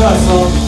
Universal.